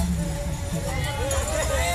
うわっ!